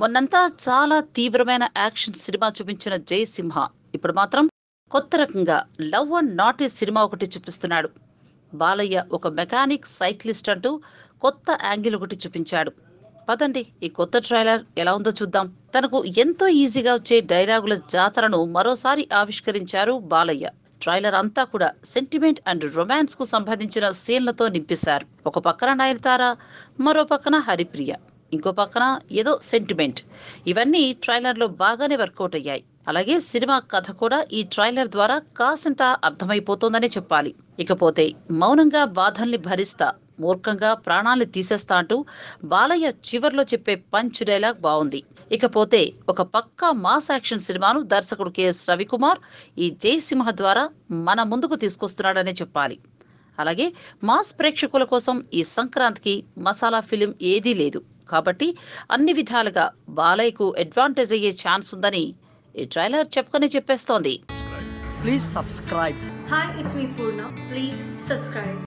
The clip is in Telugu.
మొన్నంతా చాలా తీవ్రమైన యాక్షన్ సినిమా చూపించిన జయసింహ. ఇప్పుడు మాత్రం కొత్త రకంగా love and not a cinema ఒకటి చూపిస్తున్నాడు. బాలయ్య ఒక మెకానిక్ సైక్లిస్ట్ అంటూ కొత్త యాంగిల్ ఒకటి చూపించాడు. పదండి ఈ కొత్త ట్రైలర్ ఎలా ఉందో చూద్దాం. తనకు ఎంతో ఈజీగా వచ్చే డైలాగుల జాతరను మరోసారి ఆవిష్కరించారు బాలయ్య. ట్రైలర్ అంతా కూడా సెంటిమెంట్ అండ్ రొమాన్స్కు సంబంధించిన సీన్లతో నింపేశారు. ఒక పక్కన నయనతార మరో పక్కన హరిప్రియ. ఇంకో పక్కన ఏదో సెంటిమెంట్ ఇవన్నీ ట్రైలర్లో బాగానే వర్కౌట్ అయ్యాయి. అలాగే సినిమా కథ కూడా ఈ ట్రైలర్ ద్వారా కాసింత అర్థమైపోతోందనే చెప్పాలి. ఇకపోతే మౌనంగా బాధల్ని భరిస్తా మూర్ఖంగా ప్రాణాల్ని తీసేస్తా అంటూ బాలయ్య చివర్లో చెప్పే పంచ్ డైలాగ్ బాగుంది. ఇకపోతే ఒక పక్కా మాస్ యాక్షన్ సినిమాను దర్శకుడు కెఎస్ రవికుమార్ ఈ జయసింహ ద్వారా మన ముందుకు తీసుకొస్తున్నాడనే చెప్పాలి. అలాగే మాస్ ప్రేక్షకుల కోసం ఈ సంక్రాంతికి మసాలా ఫిలిం ఏదీ లేదు. కాబట్టి అన్ని విధాలుగా బాలయ్యకు అడ్వాంటేజ్ అయ్యే ఛాన్స్ ఉందని ఈ ట్రైలర్ చెప్పుకొని చెప్పేస్తోంది Please subscribe. Hi, it's me Purna. Please subscribe.